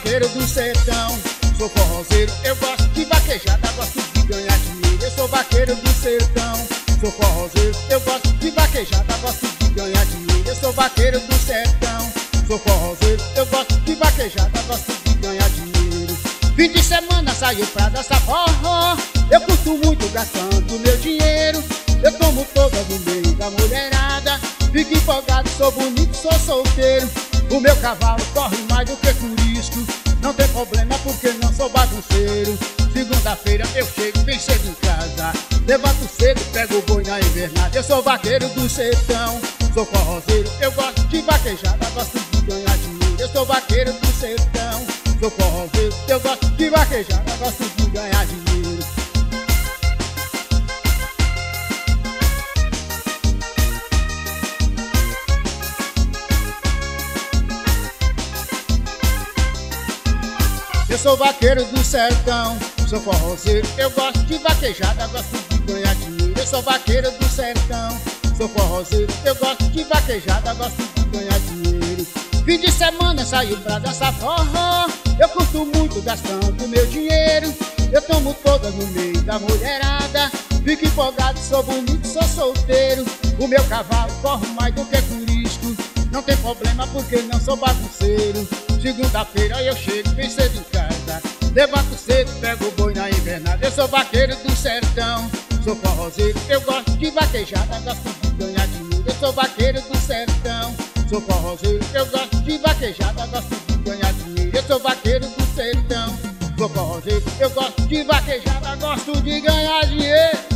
vaqueiro do sertão, sou forrozeiro, eu gosto de vaquejada, gosto de ganhar dinheiro. Eu sou vaqueiro do sertão, sou forrozeiro, eu gosto de vaquejada, gosto de ganhar dinheiro. Eu sou vaqueiro do sertão, sou forrozeiro, eu gosto de vaquejada, gosto de ganhar dinheiro. Fim de semana saio pra dançar forró, eu curto muito gastando meu dinheiro. Eu tomo toda no meio da mulherada, fico empolgado, sou bonito, sou solteiro. O meu cavalo corre mais do que turisco Não tem problema porque não sou bagunceiro. Segunda-feira eu chego bem cedo em casa. Levanto cedo, pego o boi na invernada. Eu sou vaqueiro do sertão. Sou forrozeiro, eu gosto de vaquejada. Gosto de ganhar dinheiro. Eu sou vaqueiro do sertão. Sou forrozeiro, eu gosto de vaquejada. Gosto de ganhar dinheiro Eu sou vaqueiro do sertão, sou forrozeiro, eu gosto de vaquejada, gosto de ganhar dinheiro. Eu sou vaqueiro do sertão, sou forrozeiro, eu gosto de vaquejada, gosto de ganhar dinheiro. Fim de semana saio pra dançar forró, eu curto muito gastando meu dinheiro. Eu tomo toda no meio da mulherada, fico empolgado, sou bonito, sou solteiro. O meu cavalo corre mais do que turisco, não tem problema porque não sou bagunceiro. Segunda-feira eu chego bem cedo em casa. Levanto cedo, pego o boi na invernada. Eu sou vaqueiro do sertão Sou forrozeiro, eu gosto de vaquejada Gosto de ganhar dinheiro. Eu sou vaqueiro do sertão Sou forrozeiro, eu gosto de vaquejada Gosto de ganhar dinheiro. Eu sou vaqueiro do sertão Sou forrozeiro, eu gosto de vaquejada Gosto de ganhar dinheiro